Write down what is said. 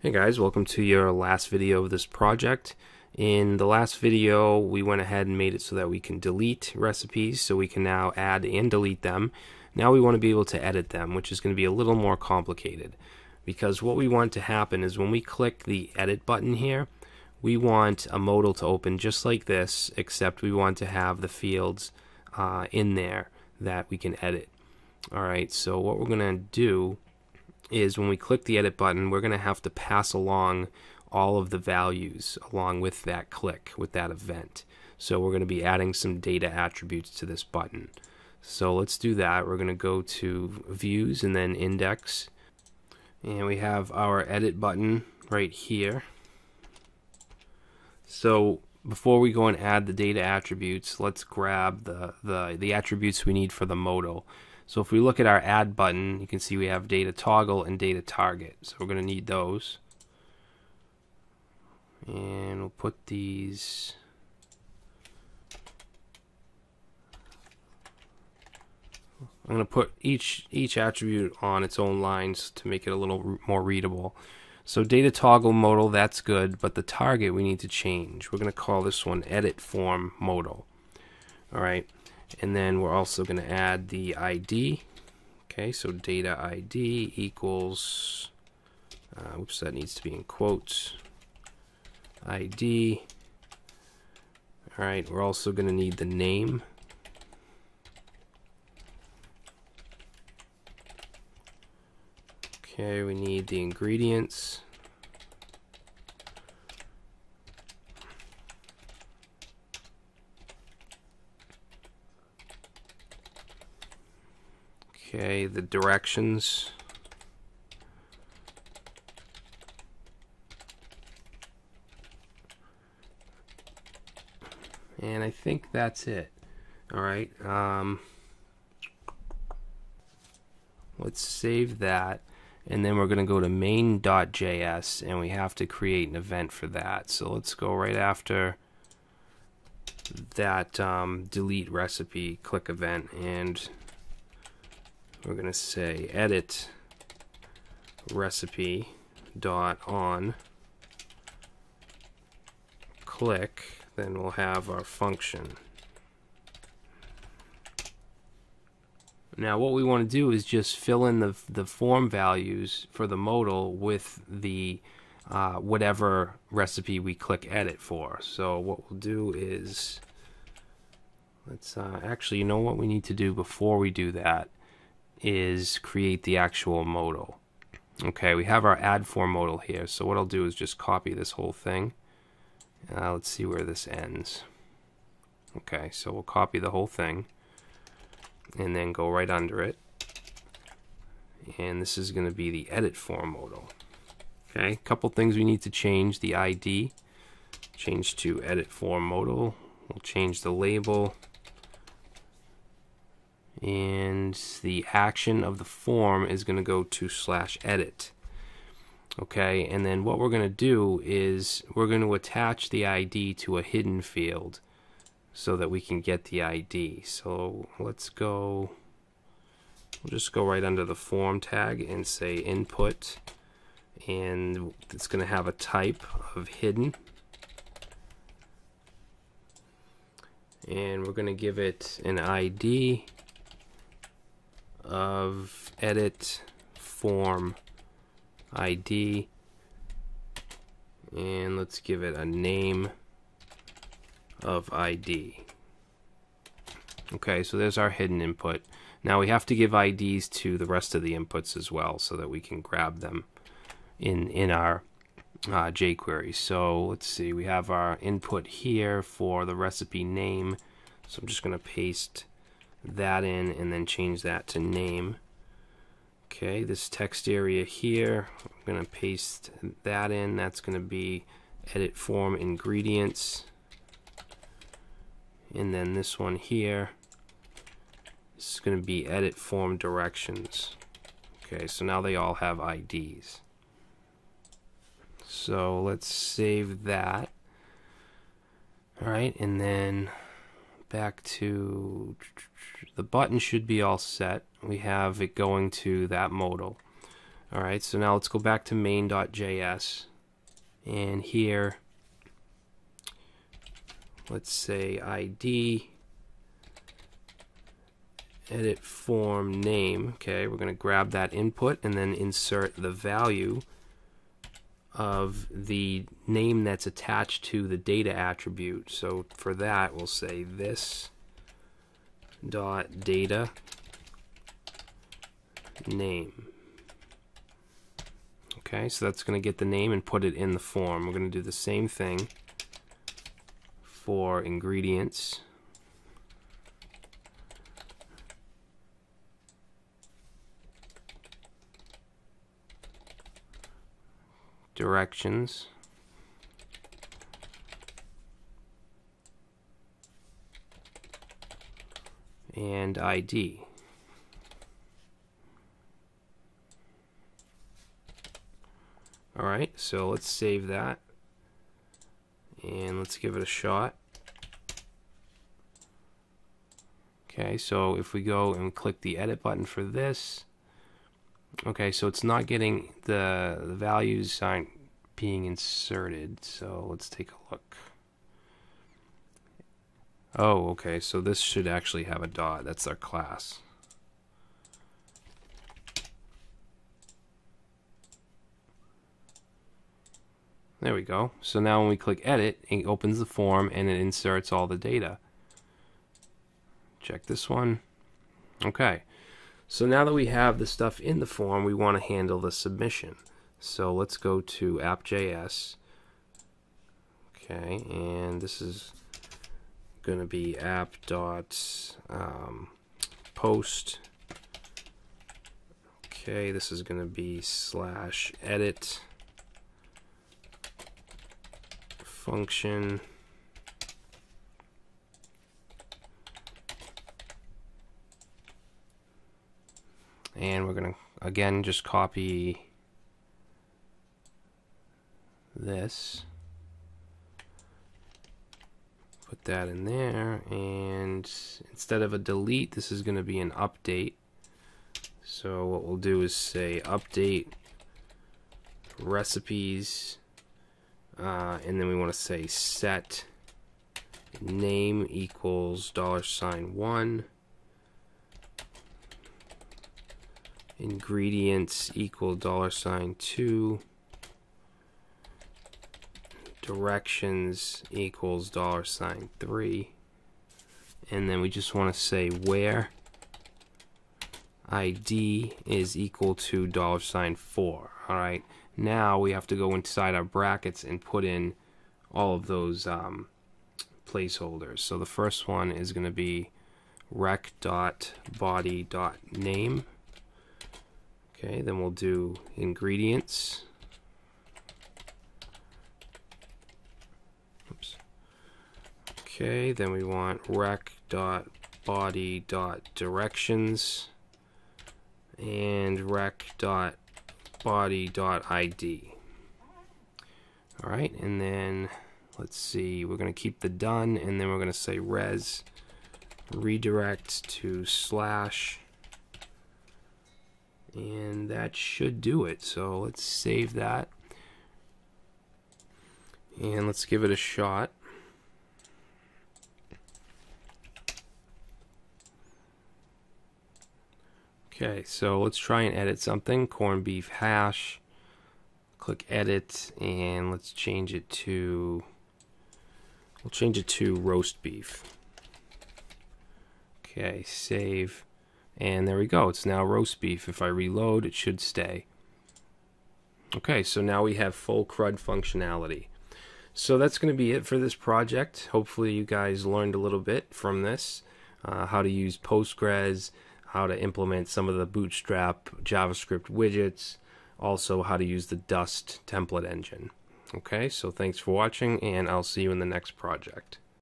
Hey guys, welcome to your last video of this project. In the last video, we went ahead and made it so that we can delete recipes, so we can now add and delete them. Now we want to be able to edit them, which is going to be a little more complicated. Because what we want to happen is when we click the edit button here, we want a modal to open just like this, except we want to have the fields uh, in there that we can edit. Alright, so what we're going to do is when we click the edit button, we're going to have to pass along all of the values along with that click, with that event. So we're going to be adding some data attributes to this button. So let's do that. We're going to go to views and then index. And we have our edit button right here. So before we go and add the data attributes, let's grab the, the, the attributes we need for the modal. So if we look at our add button, you can see we have data toggle and data target. So we're going to need those. And we'll put these I'm going to put each each attribute on its own lines to make it a little more readable. So data toggle modal, that's good, but the target we need to change. We're going to call this one edit form modal. All right and then we're also going to add the ID okay so data ID equals uh, oops that needs to be in quotes. ID alright we're also going to need the name. Okay we need the ingredients Okay, the directions. And I think that's it. All right. Um, let's save that. And then we're going to go to main.js and we have to create an event for that. So let's go right after that um, delete recipe click event and we're going to say edit recipe dot on. Click then we'll have our function. Now what we want to do is just fill in the, the form values for the modal with the uh, whatever recipe we click edit for. So what we'll do is let's uh, actually you know what we need to do before we do that is create the actual modal. Okay, we have our add form modal here. So what I'll do is just copy this whole thing. Uh, let's see where this ends. Okay, so we'll copy the whole thing and then go right under it. And this is going to be the edit form modal. Okay, a couple things we need to change. The ID, change to edit form modal. We'll change the label and the action of the form is going to go to slash edit. Okay and then what we're going to do is we're going to attach the ID to a hidden field so that we can get the ID so let's go we'll just go right under the form tag and say input and it's going to have a type of hidden. And we're going to give it an ID of edit form ID and let's give it a name of ID. Okay, so there's our hidden input. Now we have to give IDs to the rest of the inputs as well so that we can grab them in, in our uh, jQuery. So let's see, we have our input here for the recipe name. So I'm just going to paste that in and then change that to name. Okay, this text area here, I'm going to paste that in. That's going to be edit form ingredients. And then this one here, this is going to be edit form directions. Okay, so now they all have IDs. So let's save that. All right, and then back to the button should be all set. We have it going to that modal. Alright, so now let's go back to main.js. And here, let's say ID, edit form name. Okay, we're going to grab that input and then insert the value of the name that's attached to the data attribute. So for that, we'll say this dot data name. Okay, so that's going to get the name and put it in the form. We're going to do the same thing for ingredients. Directions. and ID. Alright, so let's save that. And let's give it a shot. Okay, so if we go and click the edit button for this, okay, so it's not getting the, the values aren't being inserted. So let's take a look. Oh, okay, so this should actually have a dot. That's our class. There we go. So now when we click edit, it opens the form and it inserts all the data. Check this one. Okay. So now that we have the stuff in the form, we want to handle the submission. So let's go to app.js. Okay, and this is going to be app um, post. Okay, this is going to be slash edit function. And we're going to, again, just copy this. Put that in there and instead of a delete this is going to be an update. So what we'll do is say update recipes uh, and then we want to say set name equals dollar sign one ingredients equal dollar sign two. Directions equals dollar sign 3 and then we just want to say where ID is equal to dollar sign 4 alright? Now we have to go inside our brackets and put in all of those um, placeholders. So the first one is going to be req dot body dot name okay then we'll do ingredients Oops. Okay, then we want req dot body dot directions and req dot body dot ID. All right, and then let's see, we're going to keep the done, and then we're going to say res redirect to slash, and that should do it. So let's save that, and let's give it a shot. Okay, so let's try and edit something. Corned beef hash. Click edit and let's change it to we'll change it to roast beef. Okay, save. And there we go. It's now roast beef. If I reload, it should stay. Okay, so now we have full CRUD functionality. So that's going to be it for this project. Hopefully you guys learned a little bit from this. Uh, how to use Postgres, how to implement some of the Bootstrap JavaScript widgets, also how to use the Dust template engine. Okay, so thanks for watching, and I'll see you in the next project.